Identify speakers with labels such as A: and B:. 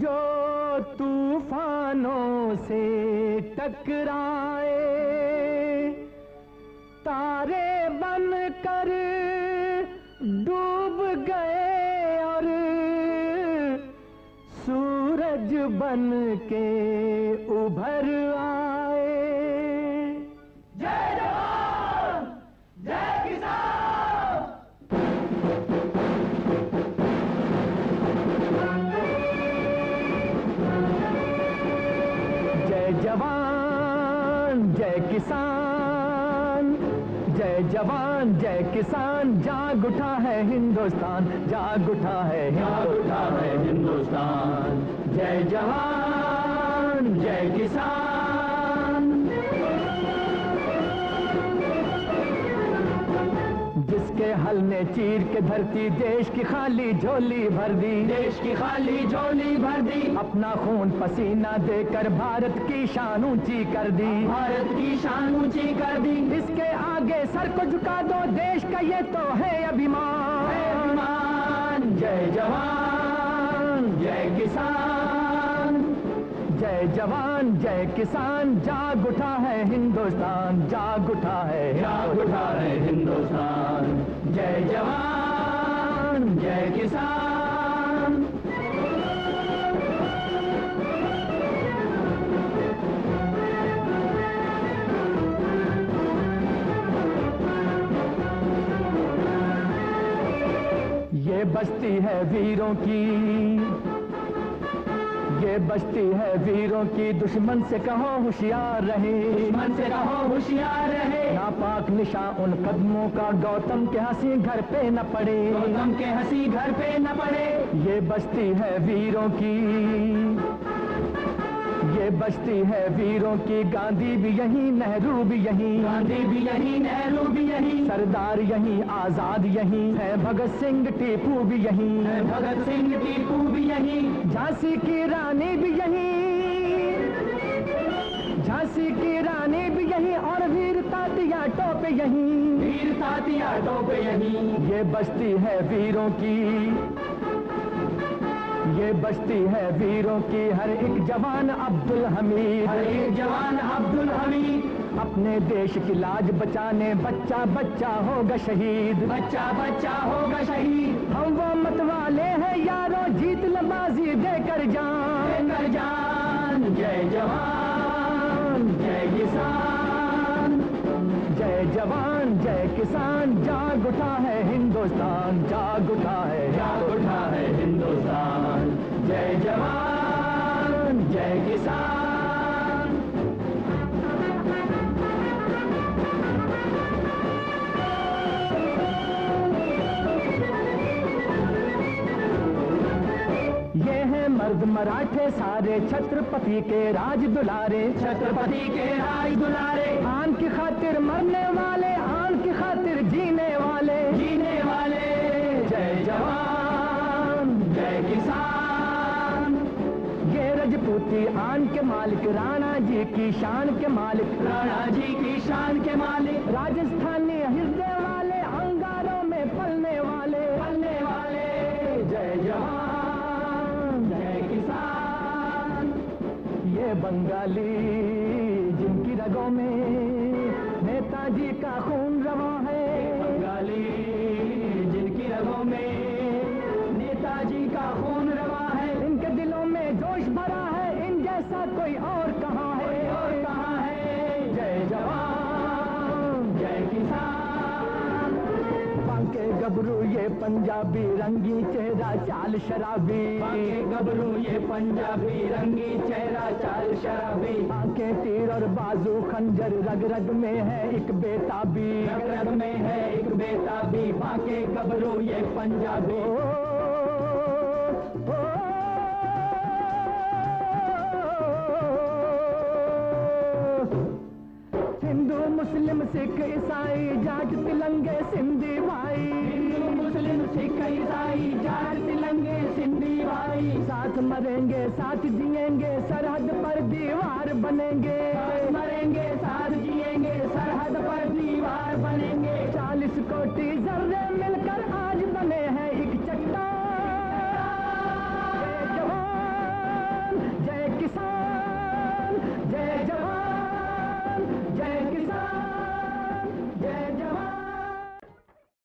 A: जो तूफानों से टकराए, तारे बन कर डूब गए और सूरज बन के उभर आए किसान। जय जवान जय किसान जाग उठा है हिंदुस्तान जाग उठा है जाग उठा है हिंदुस्तान। जय जवान जय किसान। जिसके हल ने चीर के धरती देश की खाली झोली भर दी। देश की खाली झोली भर दी। अपना खून पसीना देकर भारत की शान ऊँची कर दी। भारत की शान ऊँची कर दी। इसके आगे सर को झुका दो देश का ये तो है अभिमान। अभिमान। जय जवान जय किसान। जय जवान जय किसान जाग उठा है हिंदुस्तान जाग उठा है जाग उठा है हिंदुस्तान। जय जवान जय किसान। ये बस्ती है वीरों की। ये बस्ती है वीरों की। दुश्मन से कहो होशियार रहे। दुश्मन से कहो होशियार रहे। ना पाक निशा उन कदमों का गौतम के हँसी घर पे न पड़े। गौतम के हँसी घर पे न पड़े। ये बस्ती है वीरों की। बस्ती है वीरों की गांधी भी यही नेहरू भी यही। गांधी भी यही नेहरू भी यही। सरदार यही आज़ाद यही। है भगत सिंह टीपू भी यही। है भगत सिंह टीपू भी यही। झांसी की रानी भी यही। झांसी की रानी भी यही और वीर तातिया टोपे यही। वीर तातिया टोपे यही। ये बस्ती है वीरों की। ये बस्ती है वीरों की हर एक जवान अब्दुल हमीद। हर एक जवान अब्दुल हमीद। अपने देश की लाज बचाने बच्चा बच्चा होगा शहीद। बच्चा बच्चा होगा शहीद। हम वो मत वाले हैं यारों जीत लबाजी देकर जान। देकर जान। जय जवान जय किसान। जय जवान जय किसान जाग उठा है हिंदुस्तान जाग उठा है जाग जय जवान जय किसान। ये है मर्द मराठे सारे छत्रपति के राज दुलारे। छत्रपति के राज दुलारे। आन की खातिर मरने वाले आन की खातिर जीने वाले रजपूती आन के मालिक राणा जी की शान के मालिक। राणा जी की शान के मालिक। राजस्थानी हृदय वाले अंगारों में पलने वाले। पलने वाले। जय जवान जय किसान। ये बंगाली जिनकी रगों में नेताजी का खून रवा है। गबरू ये पंजाबी रंगी चेहरा चाल शराबी गबरू ये पंजाबी रंगी चेहरा चाल शराबी आँखें तीर और बाजू खंजर रग रग में है एक बेताबी रग रग में है एक बेताबी बांके गबरू ये पंजाबी ओ, ओ, हिंदू मुस्लिम सिख ईसाई जाट तिलंगे सिंधी ईसाई जाट तिलंगे, सिंधी भाई साथ मरेंगे, साथ जिएँगे, सरहद पर दीवार बनेंगे। साथ मरेंगे, साथ जिएँगे, सरहद पर दीवार बनेंगे। चालीस कोटि जर्रे